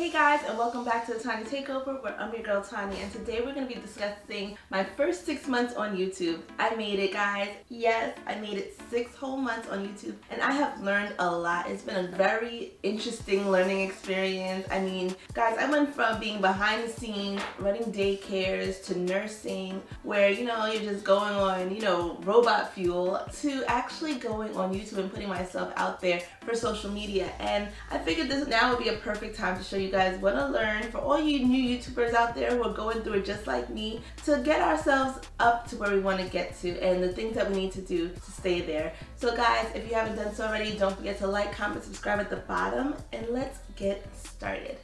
Hey guys and welcome back to the Tanya Takeover where I'm your girl Tanya and today we're going to be discussing my first six months on YouTube. I made it guys. Yes, I made it six whole months on YouTube and I have learned a lot. It's been a very interesting learning experience. I mean guys I went from being behind the scenes running daycares to nursing where you know you're just going on you know robot fuel to actually going on YouTube and putting myself out there for social media and I figured this now would be a perfect time to show you guys want to learn for all you new YouTubers out there who are going through it just like me to get ourselves up to where we want to get to and the things that we need to do to stay there. So guys, if you haven't done so already, don't forget to like, comment, subscribe at the bottom and let's get started.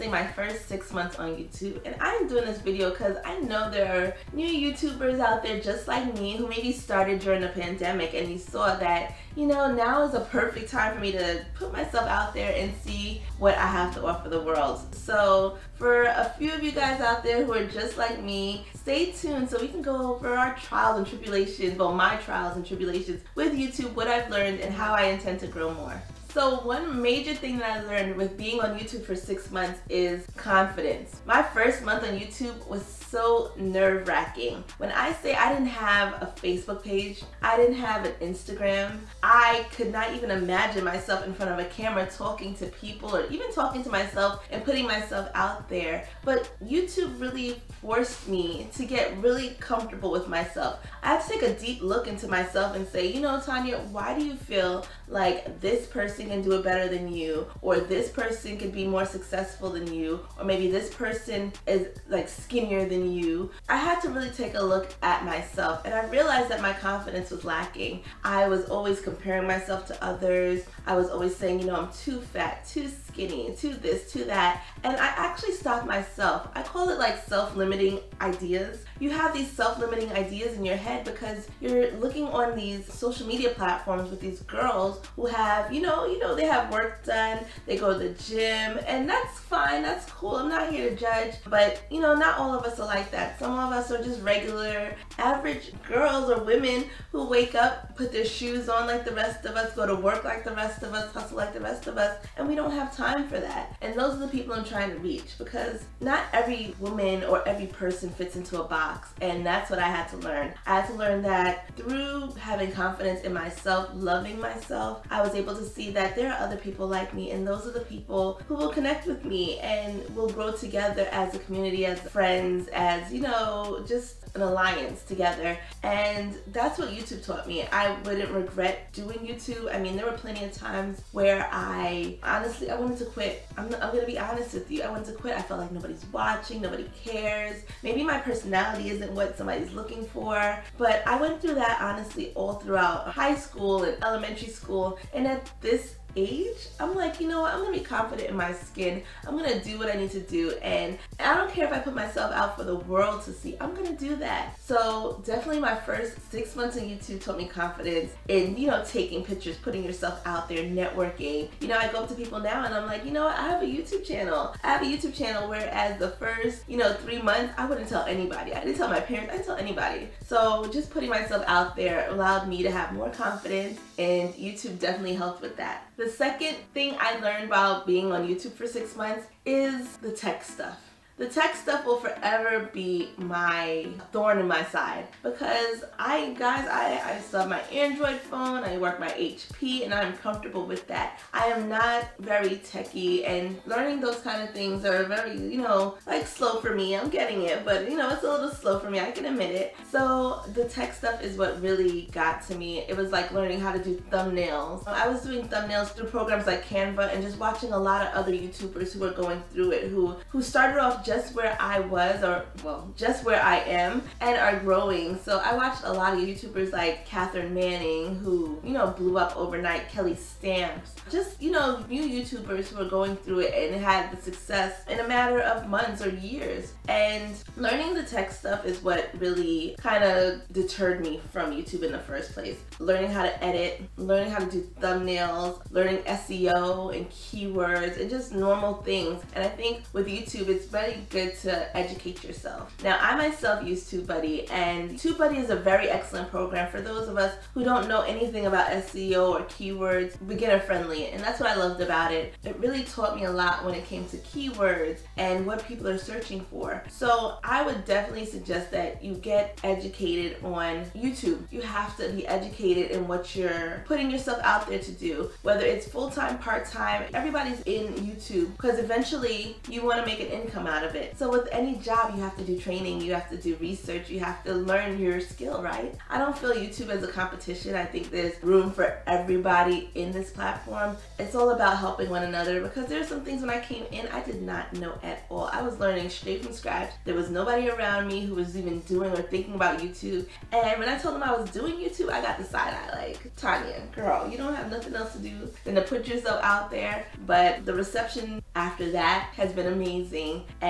Discussing my first six months on YouTube and I'm doing this video because I know there are new YouTubers out there just like me who maybe started during the pandemic and you saw that you know now is a perfect time for me to put myself out there and see what I have to offer the world. So for a few of you guys out there who are just like me, stay tuned so we can go over our trials and tribulations, well my trials and tribulations with YouTube, what I've learned and how I intend to grow more. So one major thing that I learned with being on YouTube for six months is confidence. My first month on YouTube was so nerve wracking. When I say I didn't have a Facebook page, I didn't have an Instagram, I could not even imagine myself in front of a camera talking to people or even talking to myself and putting myself out there. But YouTube really forced me to get really comfortable with myself. I had to take a deep look into myself and say, you know, Tanya, why do you feel like this person can do it better than you or this person could be more successful than you or maybe this person is like skinnier than than you. I had to really take a look at myself and I realized that my confidence was lacking. I was always comparing myself to others. I was always saying, you know, I'm too fat, too skinny, too this, too that. And I actually stopped myself. I call it like self-limiting ideas. You have these self-limiting ideas in your head because you're looking on these social media platforms with these girls who have, you know, you know, they have work done, they go to the gym, and that's fine, that's cool. I'm not here to judge, but you know, not all of us are like that. Some of us are just regular, average girls or women who wake up, put their shoes on like the rest of us, go to work like the rest of us, hustle like the rest of us, and we don't have time for that. And those are the people I'm trying to reach because not every woman or every person fits into a box, and that's what I had to learn. I had to learn that through having confidence in myself, loving myself, I was able to see that there are other people like me, and those are the people who will connect with me and will grow together as a community, as friends, as, you know, just an alliance together and that's what YouTube taught me. I wouldn't regret doing YouTube. I mean there were plenty of times where I honestly I wanted to quit. I'm, I'm gonna be honest with you. I wanted to quit. I felt like nobody's watching, nobody cares. Maybe my personality isn't what somebody's looking for but I went through that honestly all throughout high school and elementary school and at this age, I'm like, you know what, I'm gonna be confident in my skin. I'm gonna do what I need to do. And I don't care if I put myself out for the world to see, I'm gonna do that. So definitely my first six months on YouTube taught me confidence in, you know, taking pictures, putting yourself out there, networking. You know, I go up to people now and I'm like, you know what, I have a YouTube channel. I have a YouTube channel whereas the first, you know, three months, I wouldn't tell anybody. I didn't tell my parents, I didn't tell anybody. So just putting myself out there allowed me to have more confidence and YouTube definitely helped with that. The second thing I learned while being on YouTube for six months is the tech stuff. The tech stuff will forever be my thorn in my side because I, guys, I, I still have my Android phone, I work my HP, and I'm comfortable with that. I am not very techy, and learning those kind of things are very, you know, like slow for me. I'm getting it, but you know, it's a little slow for me, I can admit it. So the tech stuff is what really got to me. It was like learning how to do thumbnails. I was doing thumbnails through programs like Canva and just watching a lot of other YouTubers who were going through it, who, who started off just where I was or well, just where I am and are growing. So I watched a lot of YouTubers like Cathrin Manning who, you know, blew up overnight, Kelly Stamps, just, you know, new YouTubers who are going through it and had the success in a matter of months or years. And learning the tech stuff is what really kind of deterred me from YouTube in the first place. Learning how to edit, learning how to do thumbnails, learning SEO and keywords and just normal things. And I think with YouTube, it's very good to educate yourself. Now, I myself use TubeBuddy and TubeBuddy is a very excellent program for those of us who don't know anything about SEO or keywords, beginner friendly. And that's what I loved about it. It really taught me a lot when it came to keywords and what people are searching for. So I would definitely suggest that you get educated on YouTube. You have to be educated in what you're putting yourself out there to do, whether it's full-time, part-time, everybody's in YouTube because eventually you want to make an income out of it. So with any job, you have to do training, you have to do research, you have to learn your skill, right? I don't feel YouTube as a competition. I think there's room for everybody in this platform. It's all about helping one another because there's some things when I came in I did not know at all. I was learning straight from scratch. There was nobody around me who was even doing or thinking about YouTube. And when I told them I was doing YouTube, I got the side eye like, Tanya, girl, you don't have nothing else to do than to put yourself out there. But the reception after that has been amazing. And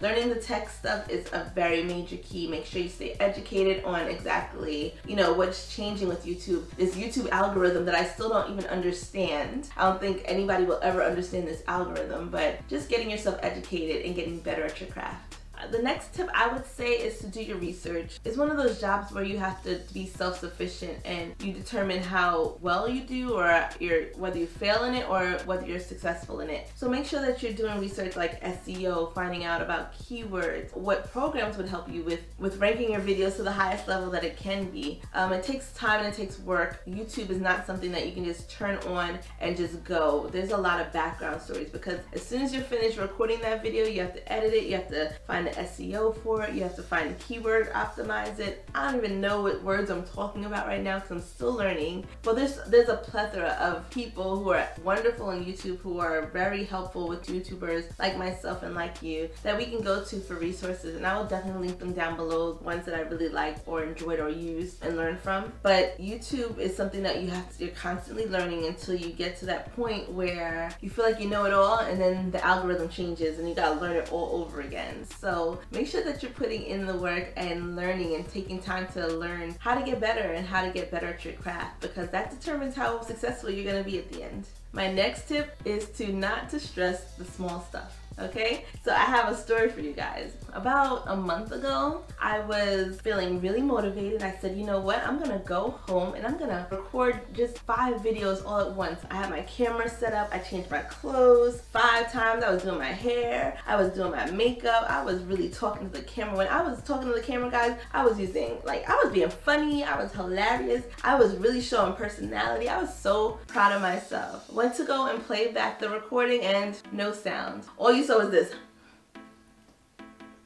learning the tech stuff is a very major key. Make sure you stay educated on exactly, you know, what's changing with YouTube. This YouTube algorithm that I still don't even understand. I don't think anybody will ever understand this algorithm, but just getting yourself educated and getting better at your craft. The next tip I would say is to do your research. It's one of those jobs where you have to be self-sufficient and you determine how well you do or you're, whether you fail in it or whether you're successful in it. So make sure that you're doing research like SEO, finding out about keywords, what programs would help you with, with ranking your videos to the highest level that it can be. Um, it takes time and it takes work. YouTube is not something that you can just turn on and just go. There's a lot of background stories because as soon as you're finished recording that video, you have to edit it, you have to find the SEO for it. You have to find the keyword, optimize it. I don't even know what words I'm talking about right now because I'm still learning. But there's there's a plethora of people who are wonderful on YouTube who are very helpful with YouTubers like myself and like you that we can go to for resources. And I will definitely link them down below, ones that I really liked or enjoyed or used and learned from. But YouTube is something that you have to, you're constantly learning until you get to that point where you feel like you know it all and then the algorithm changes and you gotta learn it all over again. So make sure that you're putting in the work and learning and taking time to learn how to get better and how to get better at your craft because that determines how successful you're gonna be at the end. My next tip is to not to stress the small stuff okay? So I have a story for you guys. About a month ago, I was feeling really motivated. I said, you know what? I'm gonna go home and I'm gonna record just five videos all at once. I had my camera set up, I changed my clothes five times. I was doing my hair, I was doing my makeup, I was really talking to the camera. When I was talking to the camera guys, I was using, like, I was being funny, I was hilarious, I was really showing personality. I was so proud of myself. Went to go and play back the recording and no sound. All you saw was this.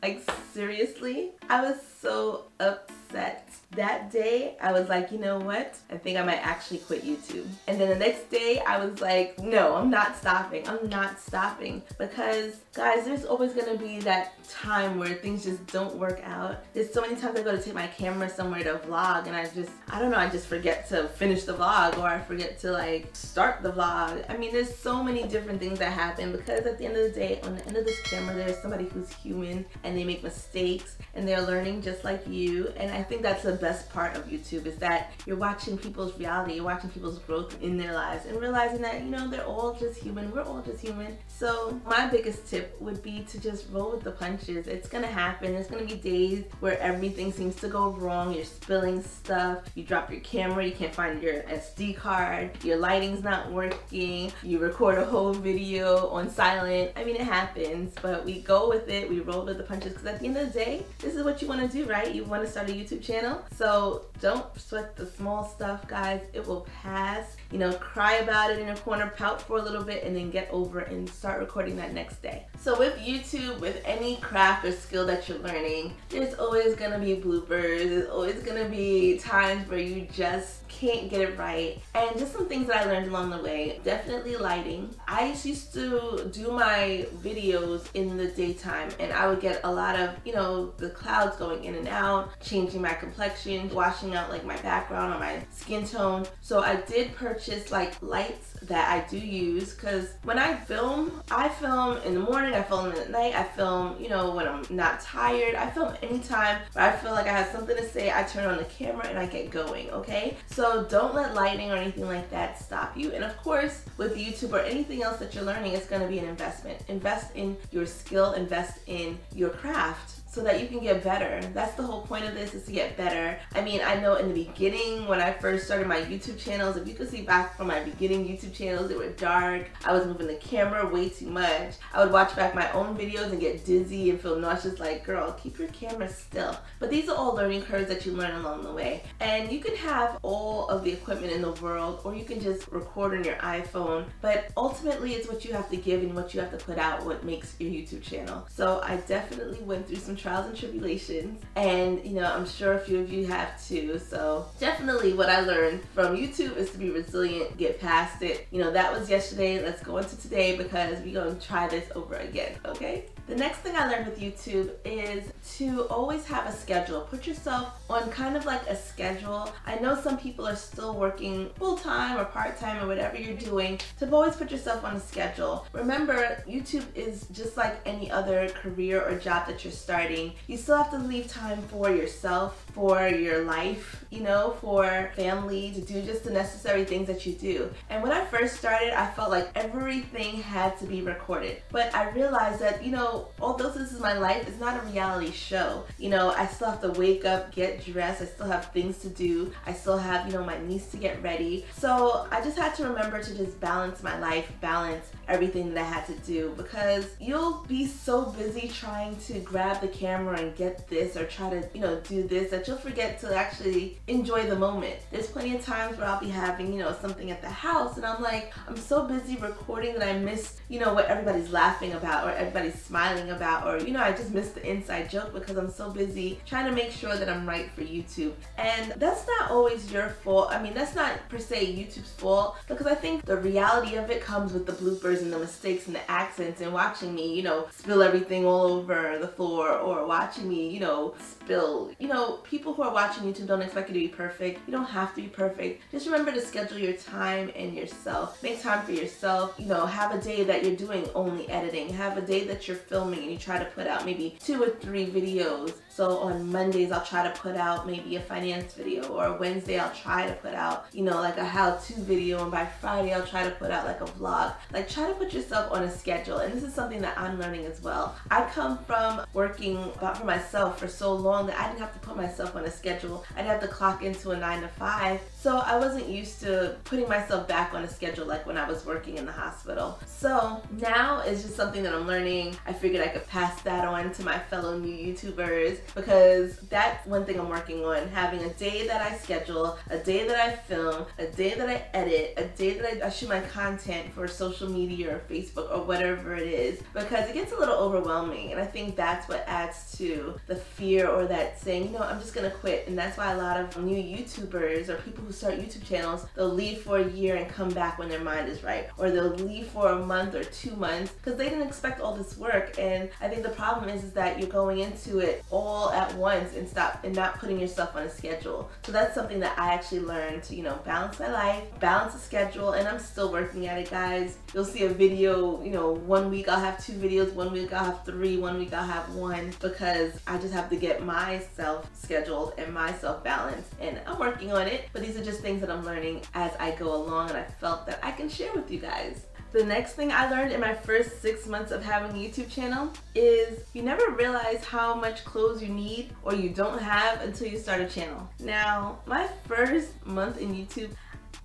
Like, seriously? I was so upset that day I was like, you know what? I think I might actually quit YouTube. And then the next day I was like, no, I'm not stopping. I'm not stopping because guys, there's always gonna be that time where things just don't work out. There's so many times I go to take my camera somewhere to vlog and I just, I don't know, I just forget to finish the vlog or I forget to like start the vlog. I mean, there's so many different things that happen because at the end of the day, on the end of this camera, there's somebody who's human and they make mistakes and they're learning just like you. And I think that's the best part of YouTube is that you're watching people's reality, you're watching people's growth in their lives and realizing that, you know, they're all just human. We're all just human. So my biggest tip would be to just roll with the punches. It's gonna happen. There's gonna be days where everything seems to go wrong. You're spilling stuff. You drop your camera. You can't find your SD card. Your lighting's not working. You record a whole video on silent. I mean, it happens, but we go with it. We roll with the punches because at the end of the day, this is what you want to right? You want to start a YouTube channel. So don't sweat the small stuff, guys. It will pass. You know, cry about it in a corner, pout for a little bit, and then get over it and start recording that next day. So with YouTube, with any craft or skill that you're learning, there's always gonna be bloopers. There's always gonna be times where you just can't get it right. And just some things that I learned along the way. Definitely lighting. I used to do my videos in the daytime and I would get a lot of, you know, the clouds going in and out, changing my complexion, washing out like my background or my skin tone. So I did purchase like lights that I do use because when I film, I film in the morning, I film at night, I film, you know, when I'm not tired, I film anytime but I feel like I have something to say, I turn on the camera and I get going, okay? So don't let lighting or anything like that stop you. And of course, with YouTube or anything else that you're learning, it's gonna be an investment. Invest in your skill, invest in your craft so that you can get better. That's the whole point of this is to get better. I mean, I know in the beginning when I first started my YouTube channels, if you could see back from my beginning YouTube channels, they were dark. I was moving the camera way too much. I would watch back my own videos and get dizzy and feel nauseous like, girl, keep your camera still. But these are all learning curves that you learn along the way. And you can have all of the equipment in the world or you can just record on your iPhone. But ultimately it's what you have to give and what you have to put out what makes your YouTube channel. So I definitely went through some trials and tribulations and you know I'm sure a few of you have too so definitely what I learned from YouTube is to be resilient get past it you know that was yesterday let's go into today because we're going to try this over again okay the next thing I learned with YouTube is to always have a schedule. Put yourself on kind of like a schedule. I know some people are still working full-time or part-time or whatever you're doing. To always put yourself on a schedule. Remember, YouTube is just like any other career or job that you're starting. You still have to leave time for yourself, for your life, you know, for family, to do just the necessary things that you do. And when I first started, I felt like everything had to be recorded. But I realized that, you know, although this is my life, it's not a reality show. You know, I still have to wake up, get dressed, I still have things to do. I still have, you know, my niece to get ready. So I just had to remember to just balance my life, balance everything that I had to do because you'll be so busy trying to grab the camera and get this or try to, you know, do this that you'll forget to actually enjoy the moment. There's plenty of times where I'll be having, you know, something at the house and I'm like, I'm so busy recording that I miss, you know, what everybody's laughing about or everybody's smiling about or you know I just miss the inside joke because I'm so busy trying to make sure that I'm right for YouTube. And that's not always your fault. I mean that's not per se YouTube's fault because I think the reality of it comes with the bloopers and the mistakes and the accents and watching me you know spill everything all over the floor or watching me you know spill. You know people who are watching YouTube don't expect you to be perfect. You don't have to be perfect. Just remember to schedule your time and yourself make time for yourself you know have a day that you're doing only editing have a day that you're filming and you try to put out maybe two or three videos. So on Mondays, I'll try to put out maybe a finance video or Wednesday, I'll try to put out, you know, like a how-to video. And by Friday, I'll try to put out like a vlog. Like try to put yourself on a schedule. And this is something that I'm learning as well. I come from working for myself for so long that I didn't have to put myself on a schedule. I didn't have to clock into a nine to five. So I wasn't used to putting myself back on a schedule like when I was working in the hospital. So now it's just something that I'm learning. I figured I could pass that on to my fellow new YouTubers because that's one thing I'm working on. Having a day that I schedule, a day that I film, a day that I edit, a day that I, I shoot my content for social media or Facebook or whatever it is because it gets a little overwhelming and I think that's what adds to the fear or that saying, you know, I'm just gonna quit and that's why a lot of new YouTubers or people who start YouTube channels, they'll leave for a year and come back when their mind is right or they'll leave for a month or two months because they didn't expect all this work and I think the problem is, is that you're going into it all at once and stop and not putting yourself on a schedule. So that's something that I actually learned to, you know, balance my life, balance the schedule, and I'm still working at it, guys. You'll see a video, you know, one week I'll have two videos, one week I'll have three, one week I'll have one because I just have to get myself scheduled and myself balanced. And I'm working on it, but these are just things that I'm learning as I go along and I felt that I can share with you guys. The next thing I learned in my first six months of having a YouTube channel is you never realize how much clothes you need or you don't have until you start a channel. Now, my first month in YouTube,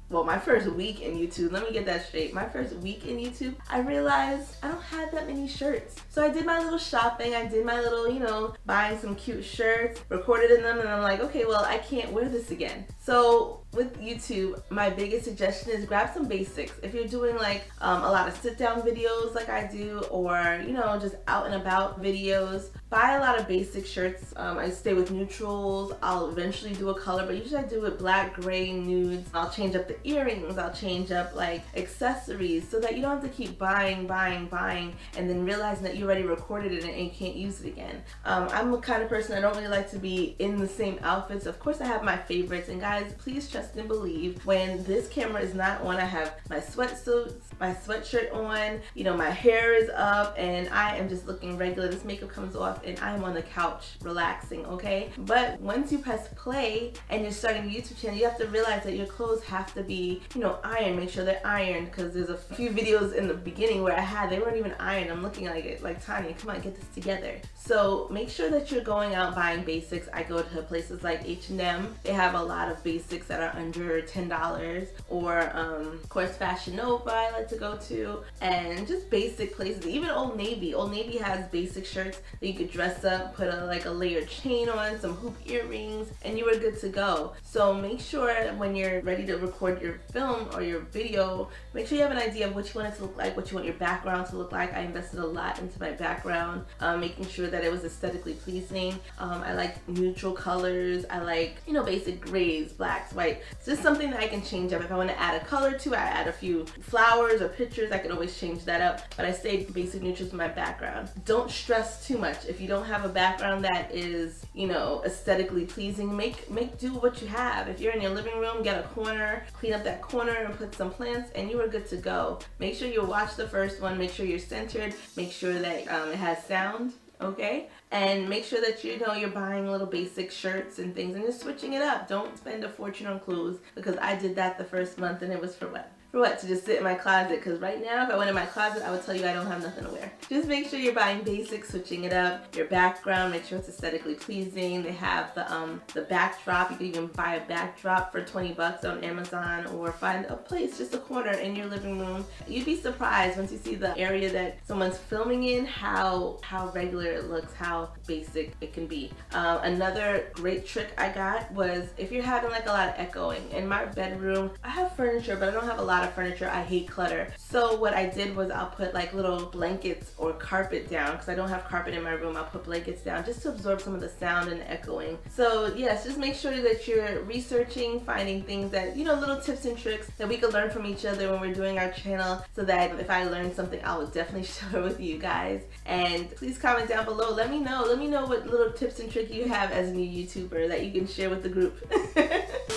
well, my first week in YouTube, let me get that straight. My first week in YouTube, I realized I don't have that many shirts. So I did my little shopping. I did my little, you know, buying some cute shirts, recorded in them, and I'm like, okay, well, I can't wear this again. So with YouTube, my biggest suggestion is grab some basics. If you're doing like um, a lot of sit down videos like I do, or you know, just out and about videos, buy a lot of basic shirts. Um, I stay with neutrals. I'll eventually do a color, but usually I do it black, gray, nudes. I'll change up the earrings. I'll change up like accessories so that you don't have to keep buying, buying, buying, and then realizing that you already recorded it and you can't use it again. Um, I'm the kind of person I don't really like to be in the same outfits. Of course, I have my favorites, and guys, please trust and believe when this camera is not on, I have my sweatsuits, my sweatshirt on, you know, my hair is up, and I am just looking regular. This makeup comes off and I am on the couch relaxing, okay? But once you press play and you're starting a YouTube channel, you have to realize that your clothes have to be, you know, ironed. Make sure they're ironed because there's a few videos in the beginning where I had, they weren't even ironed. I'm looking like it, like Tanya, come on, get this together. So make sure that you're going out buying basics. I go to places like H&M. They have a lot of basics that are under $10 or um, of course Fashion Nova I like to go to and just basic places. Even Old Navy. Old Navy has basic shirts that you could dress up, put a, like a layered chain on, some hoop earrings, and you were good to go. So make sure when you're ready to record your film or your video, make sure you have an idea of what you want it to look like, what you want your background to look like. I invested a lot into my background, um, making sure that it was aesthetically pleasing. Um, I like neutral colors. I like, you know, basic grays, blacks, It's just something that I can change up. If I want to add a color to, I add a few flowers or pictures. I can always change that up, but I stay basic neutrals in my background. Don't stress too much. If you don't have a background that is, you know, aesthetically pleasing, make make do what you have. If you're in your living room, get a corner, clean up that corner and put some plants and you are good to go. Make sure you watch the first one, make sure you're centered, make sure that um, it has sound okay and make sure that you know you're buying little basic shirts and things and just switching it up. Don't spend a fortune on clothes because I did that the first month and it was for what for what? To just sit in my closet. Because right now, if I went in my closet, I would tell you I don't have nothing to wear. Just make sure you're buying basics, switching it up. Your background, make sure it's aesthetically pleasing. They have the um the backdrop. You can even buy a backdrop for 20 bucks on Amazon or find a place, just a corner in your living room. You'd be surprised once you see the area that someone's filming in, how how regular it looks, how basic it can be. Um, another great trick I got was if you're having like a lot of echoing. In my bedroom, I have furniture, but I don't have a lot of furniture. I hate clutter. So what I did was I'll put like little blankets or carpet down because I don't have carpet in my room. I'll put blankets down just to absorb some of the sound and the echoing. So yes, just make sure that you're researching, finding things that, you know, little tips and tricks that we could learn from each other when we're doing our channel so that if I learn something, I will definitely share with you guys. And please comment down below. Let me know. Let me know what little tips and tricks you have as a new YouTuber that you can share with the group.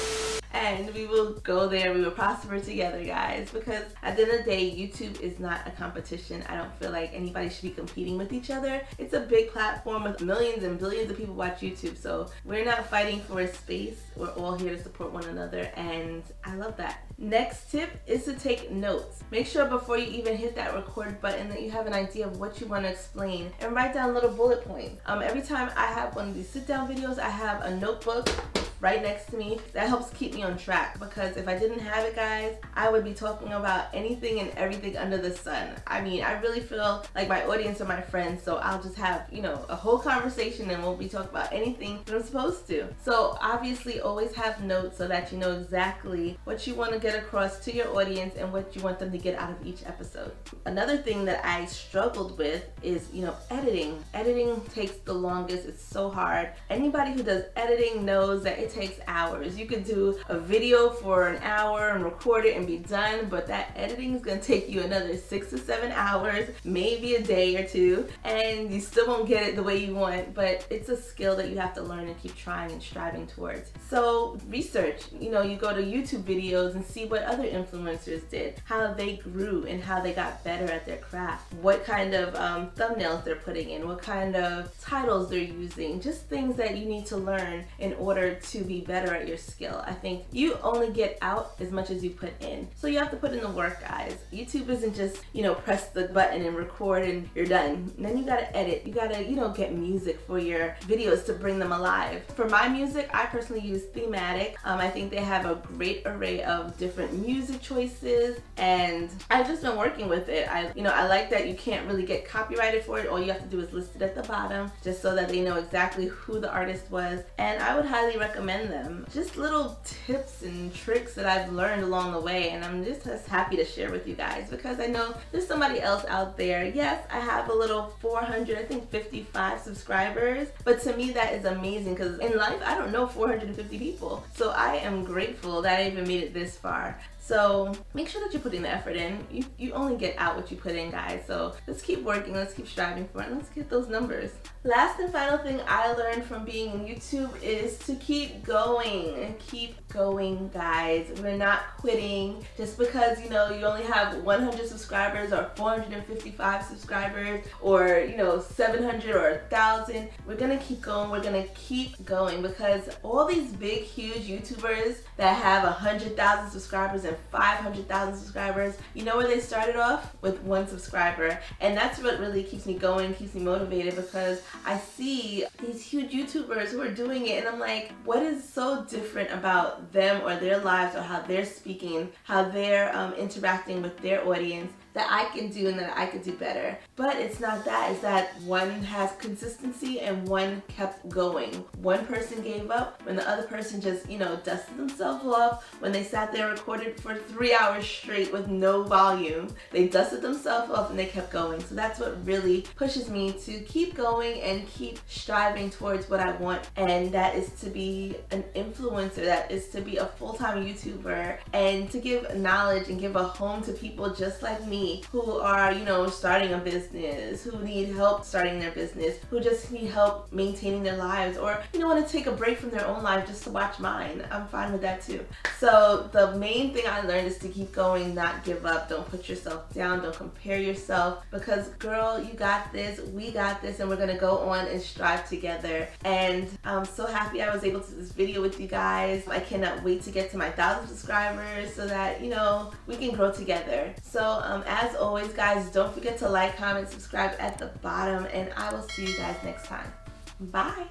and we will go there. We will prosper together, guys. Because at the end of the day, YouTube is not a competition. I don't feel like anybody should be competing with each other. It's a big platform with millions and billions of people watch YouTube. So we're not fighting for a space. We're all here to support one another. And I love that. Next tip is to take notes. Make sure before you even hit that record button that you have an idea of what you want to explain and write down little bullet points. Um, every time I have one of these sit down videos, I have a notebook right next to me. That helps keep me on track because if I didn't have it, guys, I would be talking about anything and everything under the sun. I mean, I really feel like my audience are my friends, so I'll just have, you know, a whole conversation and we'll be talking about anything that I'm supposed to. So obviously always have notes so that you know exactly what you want to get across to your audience and what you want them to get out of each episode. Another thing that I struggled with is, you know, editing. Editing takes the longest. It's so hard. Anybody who does editing knows that it takes hours. You could do a video for an hour and record it and be done, but that editing is gonna take you another six to seven hours, maybe a day or two, and you still won't get it the way you want, but it's a skill that you have to learn and keep trying and striving towards. So research, you know, you go to YouTube videos and see what other influencers did, how they grew and how they got better at their craft, what kind of um, thumbnails they're putting in, what kind of titles they're using, just things that you need to learn in order to be better at your skill. I think you only get out as much as you put in. So you have to put in the work, guys. YouTube isn't just, you know, press the button and record and you're done. Then you gotta edit. You gotta, you know, get music for your videos to bring them alive. For my music, I personally use Thematic. Um, I think they have a great array of different music choices and I've just been working with it. I, you know, I like that you can't really get copyrighted for it. All you have to do is list it at the bottom just so that they know exactly who the artist was. And I would highly recommend them. Just little tips and tricks that I've learned along the way and I'm just as happy to share with you guys because I know there's somebody else out there. Yes, I have a little 400, I think 55 subscribers, but to me that is amazing because in life I don't know 450 people. So I am grateful that I even made it this far. So make sure that you're putting the effort in. You, you only get out what you put in, guys. So let's keep working. Let's keep striving for it. Let's get those numbers. Last and final thing I learned from being in YouTube is to keep going and keep going, guys. We're not quitting just because, you know, you only have 100 subscribers or 455 subscribers or, you know, 700 or 1,000. We're to keep going. We're to keep going because all these big, huge YouTubers that have 100,000 subscribers and 500,000 subscribers, you know where they started off? With one subscriber. And that's what really keeps me going, keeps me motivated because I see these huge YouTubers who are doing it and I'm like, what is so different about them or their lives or how they're speaking, how they're um, interacting with their audience that I can do and that I could do better. But it's not that, it's that one has consistency and one kept going. One person gave up when the other person just, you know, dusted themselves off when they sat there recorded for three hours straight with no volume. They dusted themselves off and they kept going. So that's what really pushes me to keep going and keep striving towards what I want. And that is to be an influencer, that is to be a full-time YouTuber and to give knowledge and give a home to people just like who are, you know, starting a business, who need help starting their business, who just need help maintaining their lives, or, you know, want to take a break from their own life just to watch mine. I'm fine with that too. So the main thing I learned is to keep going, not give up. Don't put yourself down. Don't compare yourself because girl, you got this. We got this and we're going to go on and strive together. And I'm so happy I was able to do this video with you guys. I cannot wait to get to my thousand subscribers so that, you know, we can grow together. So um, as always, guys, don't forget to like, comment, subscribe at the bottom, and I will see you guys next time. Bye.